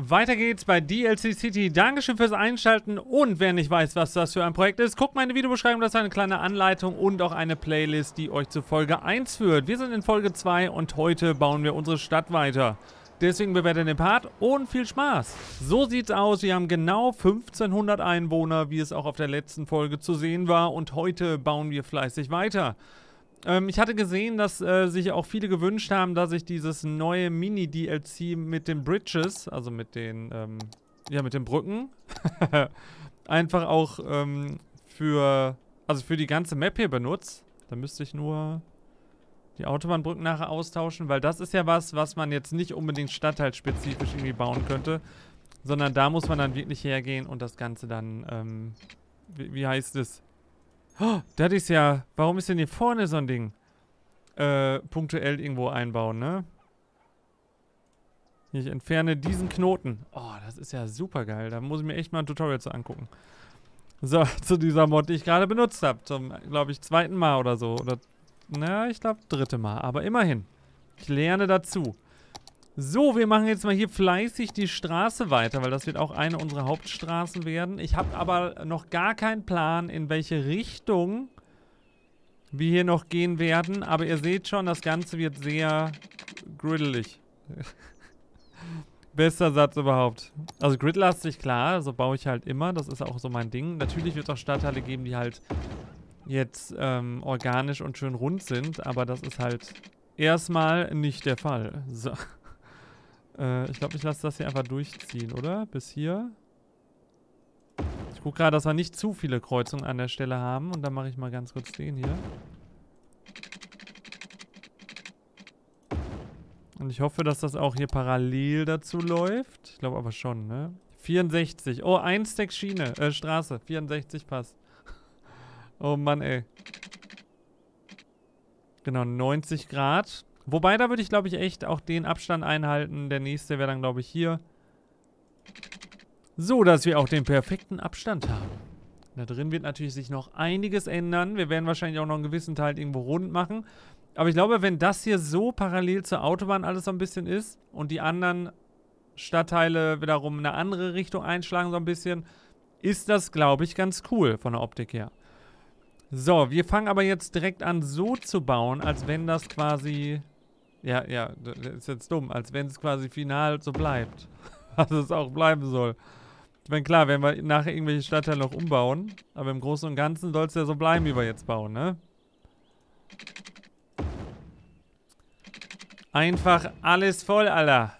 Weiter geht's bei DLC City. Dankeschön fürs Einschalten und wer nicht weiß, was das für ein Projekt ist, guckt meine Videobeschreibung, das ist eine kleine Anleitung und auch eine Playlist, die euch zu Folge 1 führt. Wir sind in Folge 2 und heute bauen wir unsere Stadt weiter. Deswegen bewertet den Part und viel Spaß. So sieht's aus, wir haben genau 1500 Einwohner, wie es auch auf der letzten Folge zu sehen war und heute bauen wir fleißig weiter. Ähm, ich hatte gesehen, dass äh, sich auch viele gewünscht haben, dass ich dieses neue Mini-DLC mit den Bridges, also mit den, ähm, ja, mit den Brücken, einfach auch ähm, für, also für die ganze Map hier benutze. Da müsste ich nur die Autobahnbrücken nachher austauschen, weil das ist ja was, was man jetzt nicht unbedingt stadtteilspezifisch irgendwie bauen könnte, sondern da muss man dann wirklich hergehen und das Ganze dann, ähm, wie, wie heißt es? Oh, das ist ja... Warum ist denn hier vorne so ein Ding? Äh, punktuell irgendwo einbauen, ne? Ich entferne diesen Knoten. Oh, das ist ja super geil. Da muss ich mir echt mal ein Tutorial zu angucken. So, zu dieser Mod, die ich gerade benutzt habe. Zum, glaube ich, zweiten Mal oder so. Oder, naja, ich glaube, dritte Mal. Aber immerhin. Ich lerne dazu. So, wir machen jetzt mal hier fleißig die Straße weiter, weil das wird auch eine unserer Hauptstraßen werden. Ich habe aber noch gar keinen Plan, in welche Richtung wir hier noch gehen werden. Aber ihr seht schon, das Ganze wird sehr griddelig. Bester Satz überhaupt. Also gridlastig, klar, so baue ich halt immer. Das ist auch so mein Ding. Natürlich wird es auch Stadtteile geben, die halt jetzt ähm, organisch und schön rund sind. Aber das ist halt erstmal nicht der Fall. So. Äh, ich glaube, ich lasse das hier einfach durchziehen, oder? Bis hier. Ich gucke gerade, dass wir nicht zu viele Kreuzungen an der Stelle haben. Und dann mache ich mal ganz kurz den hier. Und ich hoffe, dass das auch hier parallel dazu läuft. Ich glaube aber schon, ne? 64. Oh, ein Stack Schiene, äh, Straße. 64 passt. oh Mann, ey. Genau, 90 Grad. Wobei, da würde ich, glaube ich, echt auch den Abstand einhalten. Der nächste wäre dann, glaube ich, hier. So, dass wir auch den perfekten Abstand haben. Da drin wird natürlich sich noch einiges ändern. Wir werden wahrscheinlich auch noch einen gewissen Teil irgendwo rund machen. Aber ich glaube, wenn das hier so parallel zur Autobahn alles so ein bisschen ist und die anderen Stadtteile wiederum eine andere Richtung einschlagen so ein bisschen, ist das, glaube ich, ganz cool von der Optik her. So, wir fangen aber jetzt direkt an so zu bauen, als wenn das quasi ja, ja, das ist jetzt dumm, als wenn es quasi final so bleibt. also es auch bleiben soll. Ich meine, klar, wenn wir nachher irgendwelche Stadtteile noch umbauen, aber im Großen und Ganzen soll es ja so bleiben, wie wir jetzt bauen, ne? Einfach alles voll, Alter.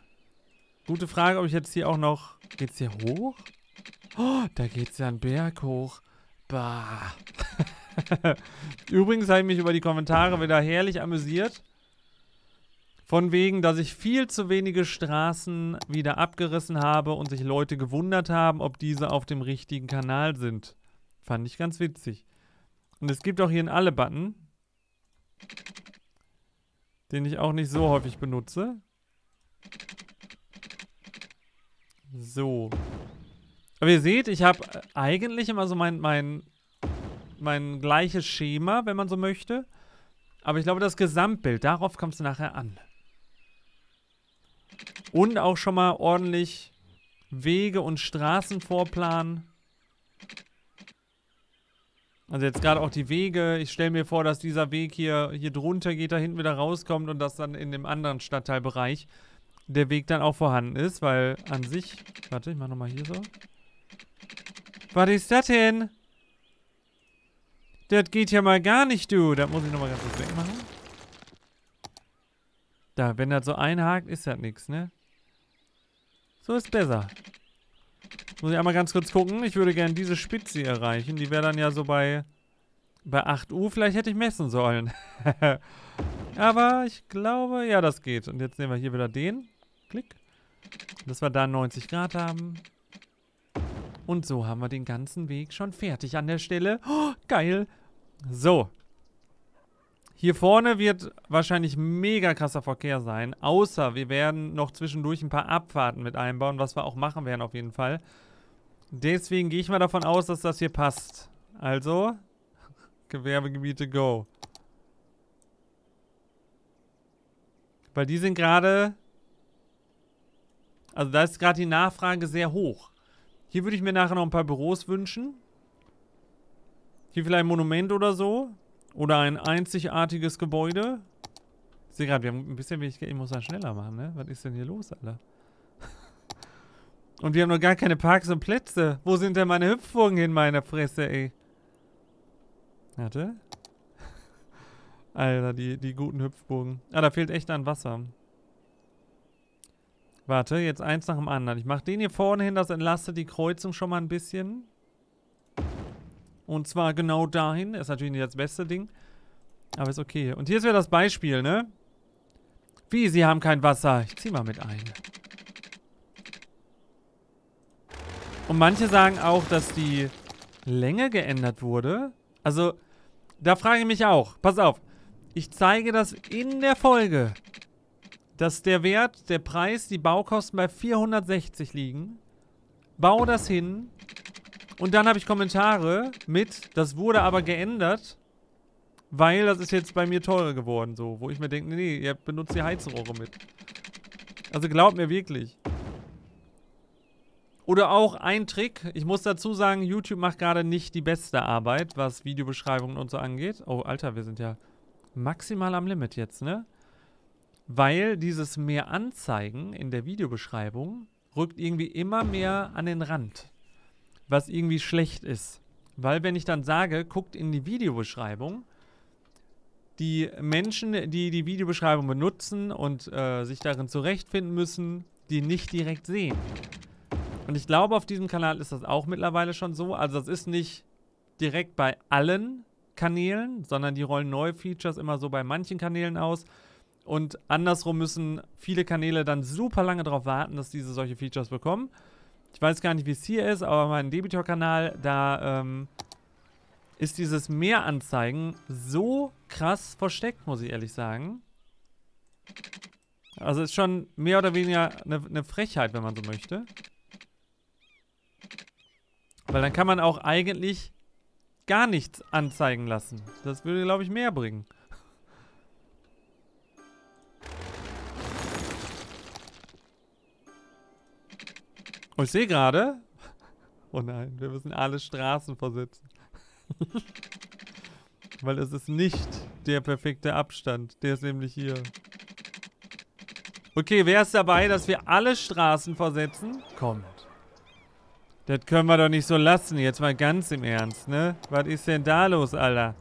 Gute Frage, ob ich jetzt hier auch noch... Geht's hier hoch? Oh, da geht's ja einen Berg hoch. Bah. Übrigens habe ich mich über die Kommentare wieder herrlich amüsiert. Von wegen, dass ich viel zu wenige Straßen wieder abgerissen habe und sich Leute gewundert haben, ob diese auf dem richtigen Kanal sind. Fand ich ganz witzig. Und es gibt auch hier einen Alle-Button, den ich auch nicht so häufig benutze. So. Aber ihr seht, ich habe eigentlich immer so mein, mein, mein gleiches Schema, wenn man so möchte. Aber ich glaube, das Gesamtbild, darauf kommt es nachher an. Und auch schon mal ordentlich Wege und Straßen vorplanen. Also jetzt gerade auch die Wege. Ich stelle mir vor, dass dieser Weg hier, hier drunter geht, da hinten wieder rauskommt und dass dann in dem anderen Stadtteilbereich der Weg dann auch vorhanden ist, weil an sich... Warte, ich mach nochmal hier so. Was ist das denn? Das geht ja mal gar nicht, du. Das muss ich nochmal ganz kurz wegmachen. Da, wenn das so einhakt, ist das nichts, ne? So ist besser. Muss ich einmal ganz kurz gucken. Ich würde gerne diese Spitze erreichen. Die wäre dann ja so bei, bei 8 Uhr. Vielleicht hätte ich messen sollen. Aber ich glaube, ja, das geht. Und jetzt nehmen wir hier wieder den. Klick. Dass wir da 90 Grad haben. Und so haben wir den ganzen Weg schon fertig an der Stelle. Oh, geil. So, hier vorne wird wahrscheinlich mega krasser Verkehr sein, außer wir werden noch zwischendurch ein paar Abfahrten mit einbauen, was wir auch machen werden auf jeden Fall. Deswegen gehe ich mal davon aus, dass das hier passt. Also, Gewerbegebiete go. Weil die sind gerade... Also da ist gerade die Nachfrage sehr hoch. Hier würde ich mir nachher noch ein paar Büros wünschen. Hier vielleicht ein Monument oder so. Oder ein einzigartiges Gebäude. Ich sehe gerade, wir haben ein bisschen wenig Geld. Ich muss das schneller machen, ne? Was ist denn hier los, Alter? Und wir haben noch gar keine Parks und Plätze. Wo sind denn meine Hüpfburgen hin, meiner Fresse, ey? Warte. Alter, die, die guten Hüpfburgen. Ah, da fehlt echt an Wasser. Warte, jetzt eins nach dem anderen. Ich mache den hier vorne hin, das entlastet die Kreuzung schon mal ein bisschen. Und zwar genau dahin. Ist natürlich nicht das beste Ding. Aber ist okay. Und hier ist wieder das Beispiel, ne? Wie, sie haben kein Wasser. Ich zieh mal mit ein. Und manche sagen auch, dass die Länge geändert wurde. Also, da frage ich mich auch. Pass auf. Ich zeige das in der Folge dass der Wert, der Preis, die Baukosten bei 460 liegen. Bau das hin. Und dann habe ich Kommentare mit, das wurde aber geändert, weil das ist jetzt bei mir teurer geworden, so. Wo ich mir denke, nee, ihr benutzt die Heizrohre mit. Also glaubt mir wirklich. Oder auch ein Trick. Ich muss dazu sagen, YouTube macht gerade nicht die beste Arbeit, was Videobeschreibungen und so angeht. Oh, Alter, wir sind ja maximal am Limit jetzt, ne? Weil dieses mehr Anzeigen in der Videobeschreibung rückt irgendwie immer mehr an den Rand. Was irgendwie schlecht ist. Weil wenn ich dann sage, guckt in die Videobeschreibung, die Menschen, die die Videobeschreibung benutzen und äh, sich darin zurechtfinden müssen, die nicht direkt sehen. Und ich glaube, auf diesem Kanal ist das auch mittlerweile schon so. Also das ist nicht direkt bei allen Kanälen, sondern die rollen neue Features immer so bei manchen Kanälen aus. Und andersrum müssen viele Kanäle dann super lange darauf warten, dass diese solche Features bekommen. Ich weiß gar nicht, wie es hier ist, aber mein Debitor-Kanal, da ähm, ist dieses Mehranzeigen so krass versteckt, muss ich ehrlich sagen. Also ist schon mehr oder weniger eine, eine Frechheit, wenn man so möchte. Weil dann kann man auch eigentlich gar nichts anzeigen lassen. Das würde, glaube ich, mehr bringen. Und ich sehe gerade. Oh nein, wir müssen alle Straßen versetzen. Weil es ist nicht der perfekte Abstand. Der ist nämlich hier. Okay, wer ist dabei, dass wir alle Straßen versetzen? Kommt. Das können wir doch nicht so lassen. Jetzt mal ganz im Ernst, ne? Was ist denn da los, Alter?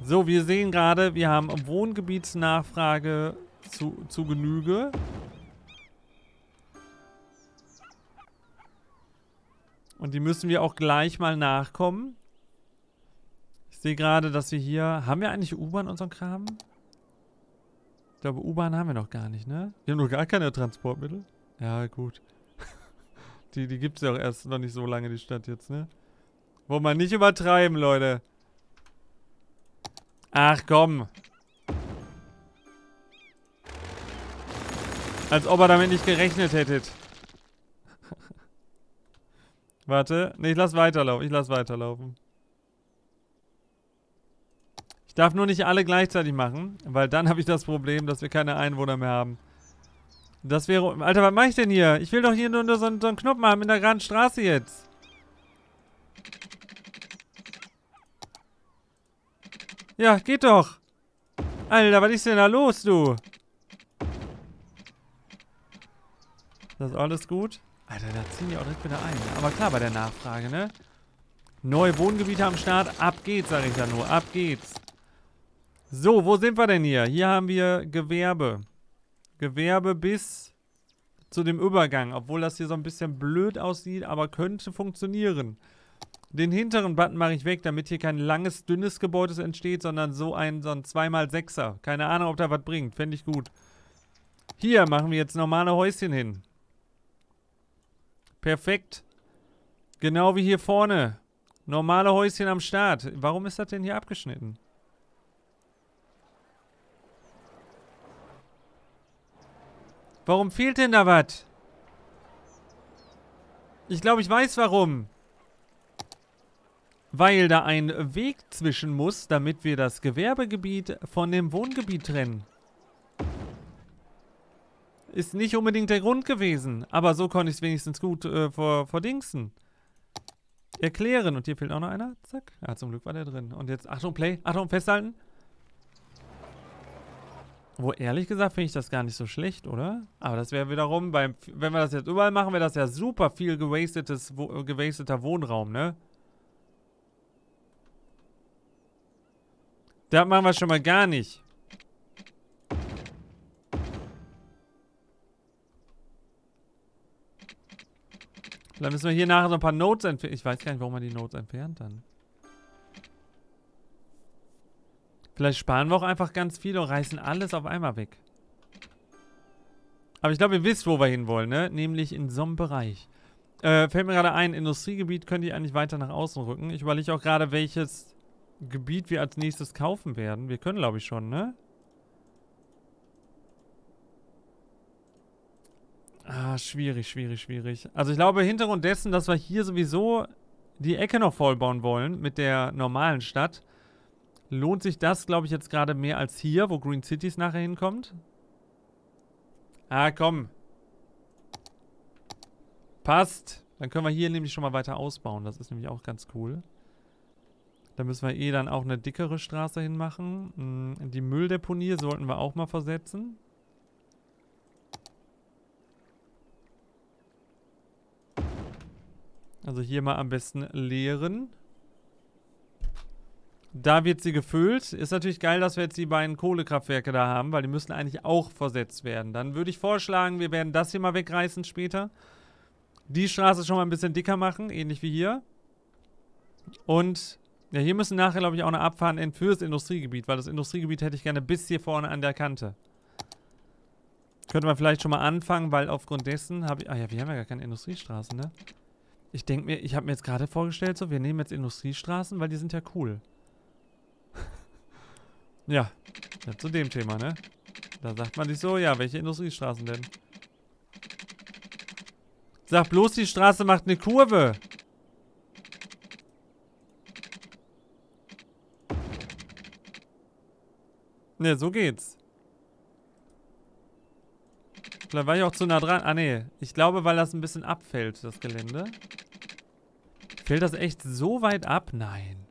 So, wir sehen gerade, wir haben Wohngebietsnachfrage zu, zu Genüge. Und die müssen wir auch gleich mal nachkommen. Ich sehe gerade, dass wir hier... Haben wir eigentlich U-Bahn unseren Kram? Ich glaube, U-Bahn haben wir noch gar nicht, ne? Wir haben noch gar keine Transportmittel. Ja, gut. die die gibt es ja auch erst noch nicht so lange, die Stadt jetzt, ne? Wollen wir nicht übertreiben, Leute. Ach, komm. Als ob er damit nicht gerechnet hättet. Warte. Ne, ich lass weiterlaufen. Ich lass weiterlaufen. Ich darf nur nicht alle gleichzeitig machen, weil dann habe ich das Problem, dass wir keine Einwohner mehr haben. Das wäre... Alter, was mache ich denn hier? Ich will doch hier nur, nur so, so einen Knopf machen in der geraden Straße jetzt. Ja, geht doch. Alter, was ist denn da los, du? Das ist alles gut? Alter, da ziehen die auch direkt wieder ein. Aber klar, bei der Nachfrage, ne? Neue Wohngebiete am Start. Ab geht's, sag ich da nur. Ab geht's. So, wo sind wir denn hier? Hier haben wir Gewerbe. Gewerbe bis zu dem Übergang. Obwohl das hier so ein bisschen blöd aussieht, aber könnte funktionieren. Den hinteren Button mache ich weg, damit hier kein langes, dünnes Gebäude entsteht, sondern so ein, so ein 2x6er. Keine Ahnung, ob da was bringt. Fände ich gut. Hier machen wir jetzt normale Häuschen hin. Perfekt. Genau wie hier vorne. Normale Häuschen am Start. Warum ist das denn hier abgeschnitten? Warum fehlt denn da was? Ich glaube, ich weiß warum. Weil da ein Weg zwischen muss, damit wir das Gewerbegebiet von dem Wohngebiet trennen. Ist nicht unbedingt der Grund gewesen. Aber so konnte ich es wenigstens gut äh, vor, vor Dingsen erklären. Und hier fehlt auch noch einer. Zack. Ja, zum Glück war der drin. Und jetzt, Achtung, Play. Achtung, festhalten. Wo ehrlich gesagt finde ich das gar nicht so schlecht, oder? Aber das wäre wiederum, beim, wenn wir das jetzt überall machen, wäre das ja super viel gewastetes, wo, gewasteter Wohnraum, ne? Da machen wir schon mal gar nicht. Dann müssen wir hier nachher so ein paar Notes entfernen. Ich weiß gar nicht, warum man die Notes entfernt dann. Vielleicht sparen wir auch einfach ganz viel und reißen alles auf einmal weg. Aber ich glaube, ihr wisst, wo wir hinwollen, ne? Nämlich in so einem Bereich. Äh, fällt mir gerade ein, Industriegebiet könnte ich eigentlich weiter nach außen rücken. Ich überlege auch gerade, welches Gebiet wir als nächstes kaufen werden. Wir können, glaube ich, schon, ne? Schwierig, schwierig, schwierig. Also ich glaube, Hintergrund dessen, dass wir hier sowieso die Ecke noch vollbauen wollen mit der normalen Stadt, lohnt sich das, glaube ich, jetzt gerade mehr als hier, wo Green Cities nachher hinkommt. Ah, komm. Passt. Dann können wir hier nämlich schon mal weiter ausbauen. Das ist nämlich auch ganz cool. Da müssen wir eh dann auch eine dickere Straße hinmachen. Hm, die Mülldeponie sollten wir auch mal versetzen. Also hier mal am besten leeren. Da wird sie gefüllt. Ist natürlich geil, dass wir jetzt die beiden Kohlekraftwerke da haben, weil die müssen eigentlich auch versetzt werden. Dann würde ich vorschlagen, wir werden das hier mal wegreißen später. Die Straße schon mal ein bisschen dicker machen, ähnlich wie hier. Und ja, hier müssen nachher, glaube ich, auch eine Abfahren in fürs Industriegebiet, weil das Industriegebiet hätte ich gerne bis hier vorne an der Kante. Könnte man vielleicht schon mal anfangen, weil aufgrund dessen habe ich... Ah ja, wir haben ja gar keine Industriestraßen, ne? Ich denke mir, ich habe mir jetzt gerade vorgestellt, so, wir nehmen jetzt Industriestraßen, weil die sind ja cool. Ja, ja, zu dem Thema, ne? Da sagt man sich so, ja, welche Industriestraßen denn? Sag bloß, die Straße macht eine Kurve. Ne, so geht's. Vielleicht war ich auch zu nah dran. Ah, ne. Ich glaube, weil das ein bisschen abfällt, das Gelände. Fällt das echt so weit ab? Nein.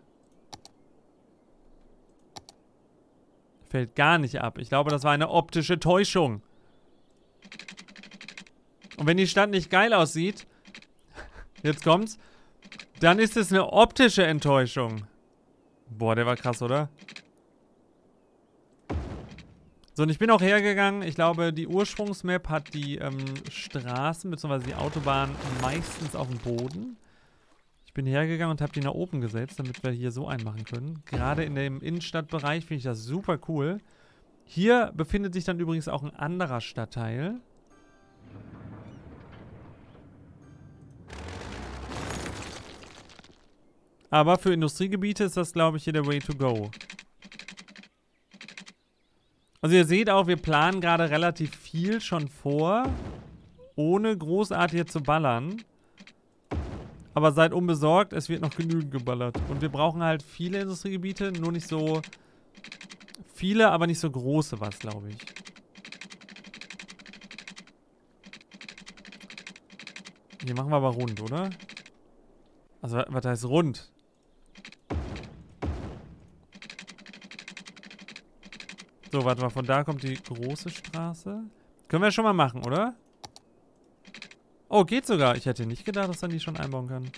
Fällt gar nicht ab. Ich glaube, das war eine optische Täuschung. Und wenn die Stadt nicht geil aussieht, jetzt kommt's, dann ist es eine optische Enttäuschung. Boah, der war krass, oder? So, und ich bin auch hergegangen. Ich glaube, die Ursprungsmap hat die ähm, Straßen bzw. die Autobahn meistens auf dem Boden. Ich bin hergegangen und habe die nach oben gesetzt, damit wir hier so einmachen können. Gerade in dem Innenstadtbereich finde ich das super cool. Hier befindet sich dann übrigens auch ein anderer Stadtteil. Aber für Industriegebiete ist das, glaube ich, hier der Way to go. Also ihr seht auch, wir planen gerade relativ viel schon vor, ohne großartig zu ballern. Aber seid unbesorgt, es wird noch genügend geballert. Und wir brauchen halt viele Industriegebiete, nur nicht so viele, aber nicht so große was, glaube ich. Hier machen wir aber rund, oder? Also, was heißt rund? So, warte mal, von da kommt die große Straße. Können wir schon mal machen, oder? Oh, geht sogar. Ich hätte nicht gedacht, dass man die schon einbauen kann.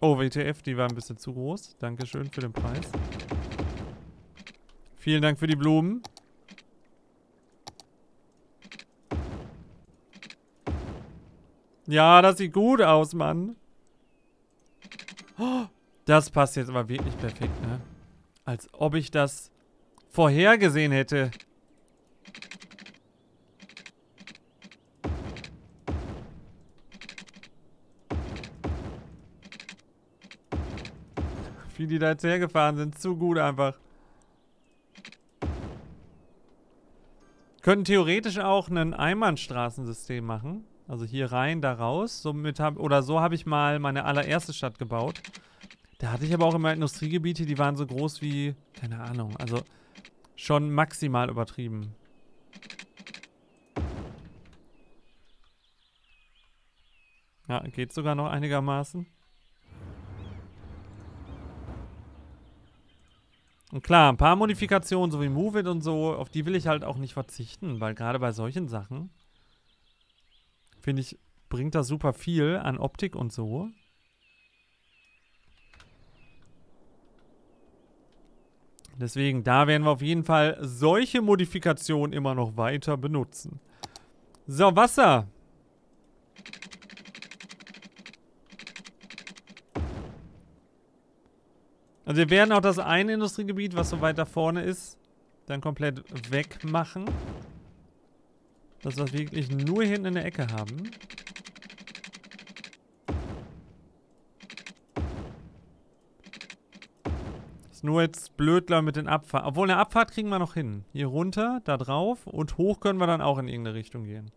Oh, WTF, die war ein bisschen zu groß. Dankeschön für den Preis. Vielen Dank für die Blumen. Ja, das sieht gut aus, Mann. Oh, das passt jetzt aber wirklich perfekt, ne? Als ob ich das vorhergesehen hätte. Wie die da jetzt hergefahren sind. Zu gut einfach. Könnten theoretisch auch ein Einbahnstraßensystem machen. Also hier rein, da raus. Somit hab, oder so habe ich mal meine allererste Stadt gebaut. Da hatte ich aber auch immer Industriegebiete, die waren so groß wie, keine Ahnung, also schon maximal übertrieben. Ja, geht sogar noch einigermaßen. Und klar, ein paar Modifikationen, so wie Move It und so, auf die will ich halt auch nicht verzichten, weil gerade bei solchen Sachen, finde ich, bringt das super viel an Optik und so. Deswegen, da werden wir auf jeden Fall solche Modifikationen immer noch weiter benutzen. So, Wasser. Also wir werden auch das eine Industriegebiet, was so weit da vorne ist, dann komplett wegmachen. Das, was wir wirklich nur hinten in der Ecke haben. Ist nur jetzt blöd, glaube ich, mit den Abfahrt. Obwohl, eine Abfahrt kriegen wir noch hin. Hier runter, da drauf und hoch können wir dann auch in irgendeine Richtung gehen.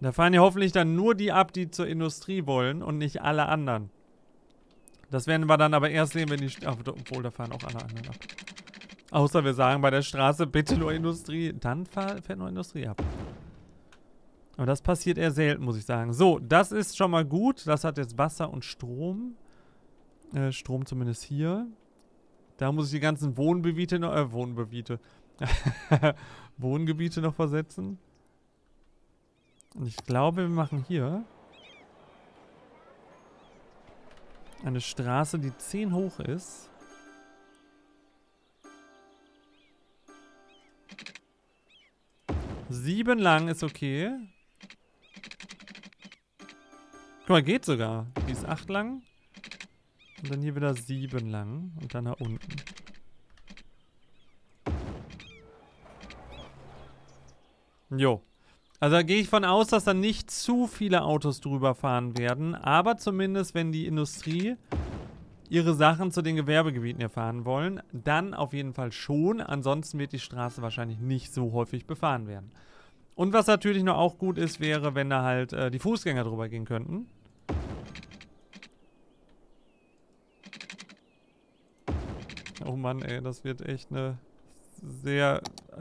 Da fahren ja hoffentlich dann nur die ab, die zur Industrie wollen und nicht alle anderen. Das werden wir dann aber erst sehen, wenn die... Ach, obwohl, da fahren auch alle anderen ab. Außer wir sagen bei der Straße, bitte nur Industrie. Dann fährt nur Industrie ab. Aber das passiert eher selten, muss ich sagen. So, das ist schon mal gut. Das hat jetzt Wasser und Strom. Äh, Strom zumindest hier. Da muss ich die ganzen Wohngebiete noch, äh, Wohngebiete. Wohngebiete noch versetzen. Und ich glaube, wir machen hier eine Straße, die 10 hoch ist. Sieben lang ist okay. Guck mal, geht sogar. Die ist acht lang. Und dann hier wieder sieben lang. Und dann nach unten. Jo. Also da gehe ich von aus, dass da nicht zu viele Autos drüber fahren werden. Aber zumindest, wenn die Industrie ihre Sachen zu den Gewerbegebieten erfahren wollen, dann auf jeden Fall schon. Ansonsten wird die Straße wahrscheinlich nicht so häufig befahren werden. Und was natürlich noch auch gut ist, wäre, wenn da halt äh, die Fußgänger drüber gehen könnten. Oh Mann, ey, das wird echt eine sehr...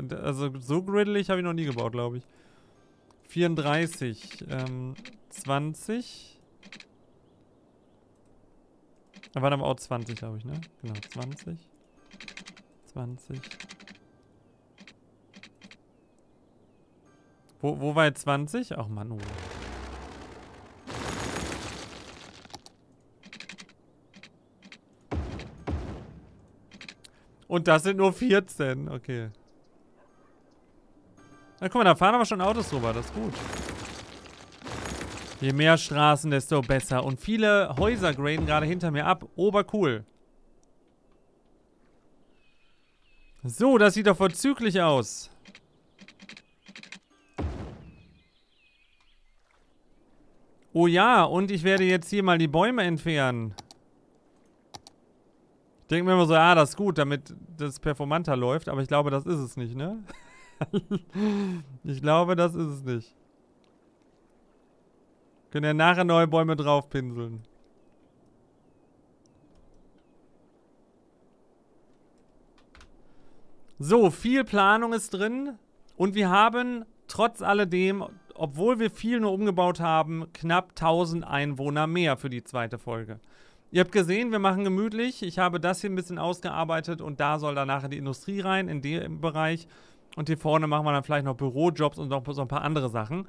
Also so griddelig habe ich noch nie gebaut, glaube ich. 34, ähm, 20. Da waren aber auch 20, glaube ich, ne? Genau, 20. 20. Wo, wo war jetzt 20? Ach, Mann, oh. Und das sind nur 14. Okay. Na, guck mal, da fahren aber schon Autos drüber. Das ist gut. Je mehr Straßen, desto besser. Und viele Häuser graden gerade hinter mir ab. Obercool. So, das sieht doch vorzüglich aus. Oh ja, und ich werde jetzt hier mal die Bäume entfernen. Denke mir immer so, ja, das ist gut, damit das performanter läuft, aber ich glaube, das ist es nicht, ne? ich glaube, das ist es nicht. Können ja nachher neue Bäume draufpinseln. So, viel Planung ist drin. Und wir haben trotz alledem, obwohl wir viel nur umgebaut haben, knapp 1000 Einwohner mehr für die zweite Folge. Ihr habt gesehen, wir machen gemütlich. Ich habe das hier ein bisschen ausgearbeitet und da soll dann nachher die Industrie rein, in dem Bereich. Und hier vorne machen wir dann vielleicht noch Bürojobs und noch so ein paar andere Sachen.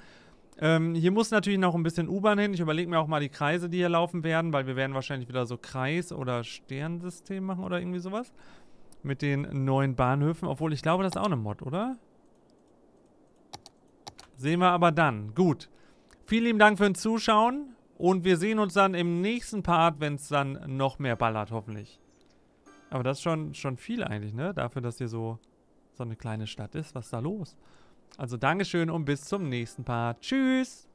Ähm, hier muss natürlich noch ein bisschen U-Bahn hin. Ich überlege mir auch mal die Kreise, die hier laufen werden, weil wir werden wahrscheinlich wieder so Kreis- oder Sternsystem machen oder irgendwie sowas. Mit den neuen Bahnhöfen. Obwohl, ich glaube, das ist auch eine Mod, oder? Sehen wir aber dann. Gut. Vielen lieben Dank fürs Zuschauen. Und wir sehen uns dann im nächsten Part, wenn es dann noch mehr ballert, hoffentlich. Aber das ist schon, schon viel eigentlich, ne? Dafür, dass hier so, so eine kleine Stadt ist. Was ist da los? Also Dankeschön und bis zum nächsten Part. Tschüss!